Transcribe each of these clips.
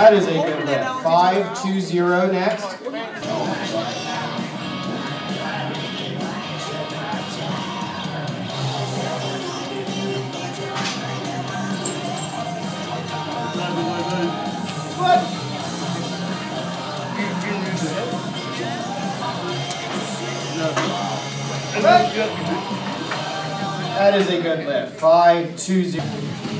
That is a good lift. 5-2-0 next. That is a good lift. 5-2-0.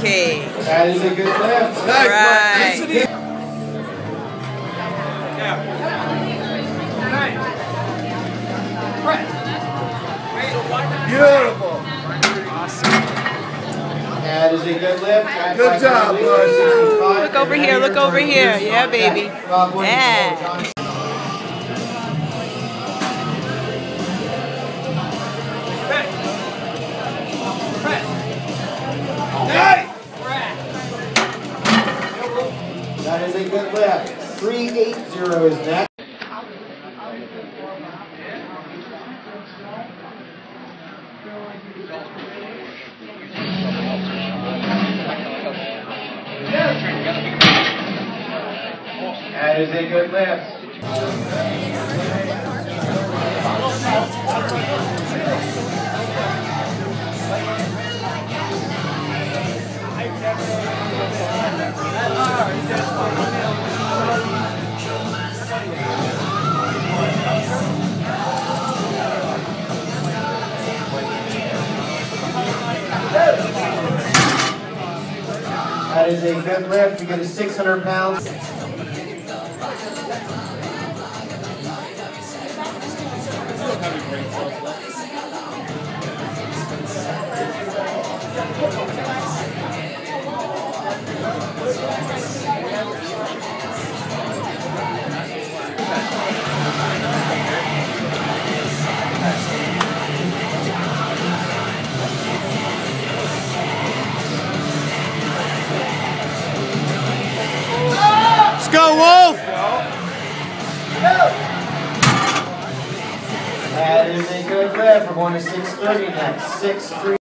Okay. that is a good lift. Nice, Right. Beautiful. Awesome. That is a good lift. Good job, Riley, bud. 65. Look over here, look over here. Yeah, baby. Yeah. That is a good lift. 3-8-0 is next. That is a good lift. That is a good lift. You get a 600 pounds. That is a good lift. We're going to 630 next. 6-3.